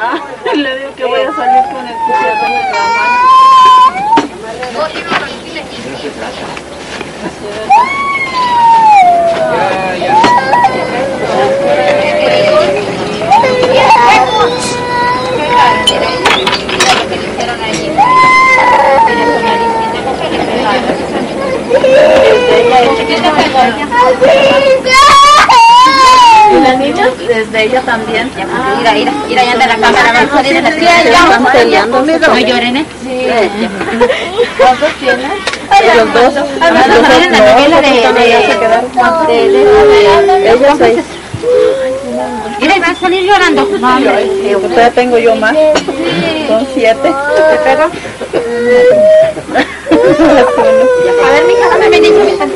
Ah, le digo que voy a salir con el cuchillón en la mano. ¿Y la niña? Desde ella también. Mira, mira, mira, ya anda la cámara, va a salir en la peleando. No lloren, ¿eh? ¿Cuántos tienes? Los dos. A novela de... de- de- de- Ellos seis. Mira, y a salir llorando. Todavía tengo yo más. Son siete. ¿Te pego? A ver, mija, dame mi niño. mija.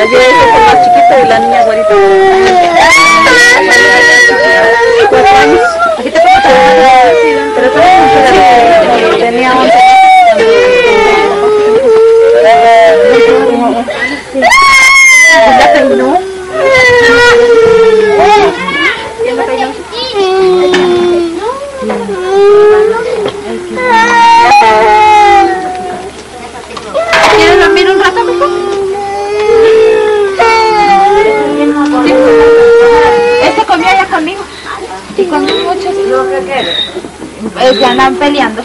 Ayer ese fue más chiquito y la niña güerita. Se andan peleando.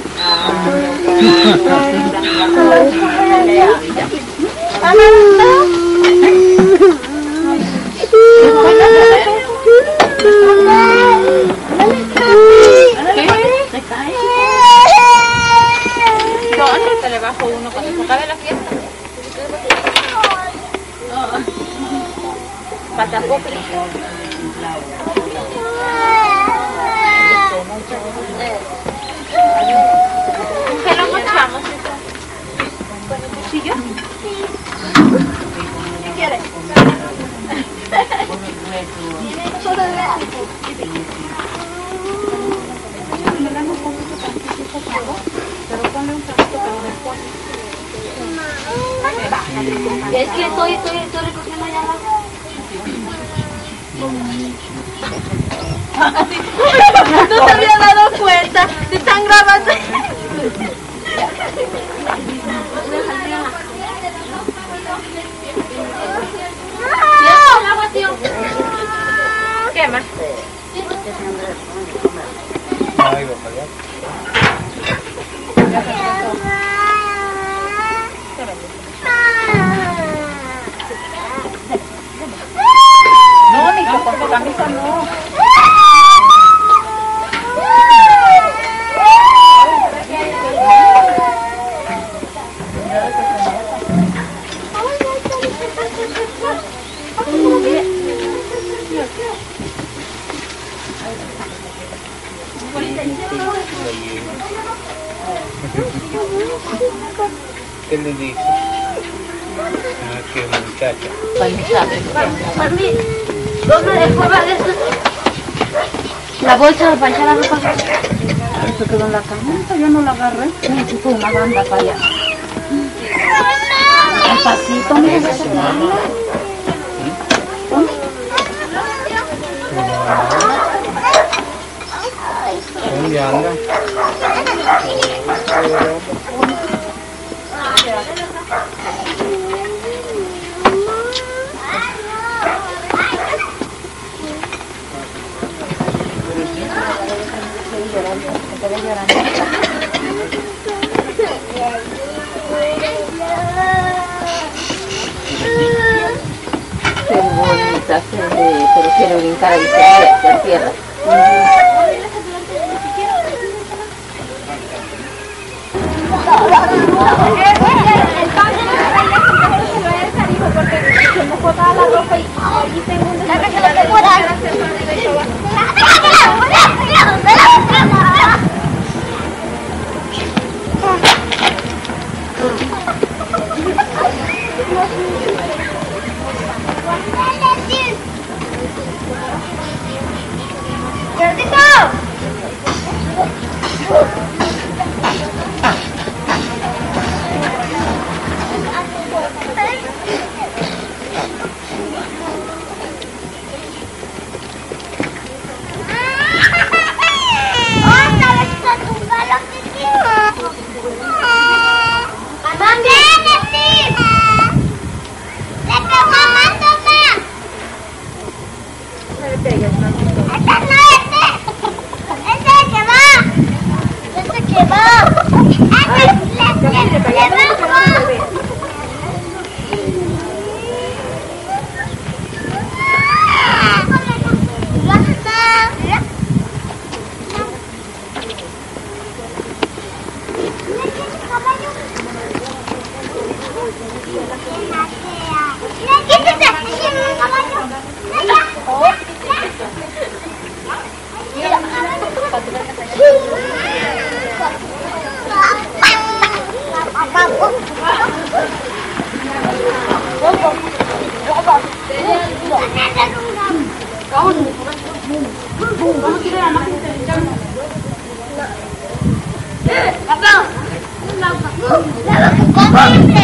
¿Dónde te le se? Falta poco. ¿Qué lo mochamos? ¿Con el cuchillo? ¿Qué quieres? Es que estoy, estoy, estoy recogiendo allá abajo. No te había dado cuenta. Te están grabando. ¿Qué le dice? Ah, qué muchacha. ¿Dónde dejó la de estas? La bolsa de planchar la ropa. Se quedó en la camisa, yo no la agarré. Necesito una banda para allá. Despacito, mira, ya se quedó. ¿Dónde anda? Qué bonita pero quiere brincar ahí, Jadi tuh. Se